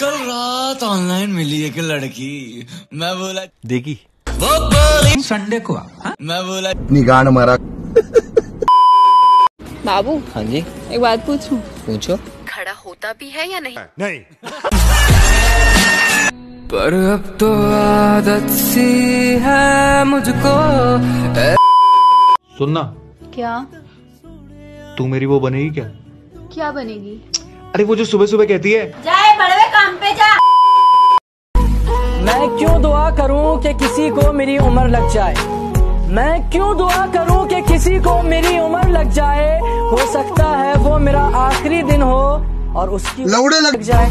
कल रात ऑनलाइन मिली एक लड़की। मैं बोला देखी। वो बोली संडे को मैं बोला निगान मारा बाबू हाँ जी। एक बात पूछूँ? पूछो। खड़ा होता भी है या नहीं? पर अब तो आदत सी है मुझको। सुनना। क्या? तू मेरी वो बनेगी क्या? क्या बनेगी? अरे वो जो सुबह सुबह कहती है। मैं क्यों दुआ करूँ कि किसी को मेरी उम्र लग जाए? मैं क्यों दुआ करूँ कि किसी को मेरी उम्र लग जाए? हो सकता है वो मेरा आखिरी दिन हो और उसकी लौड़े लग जाए।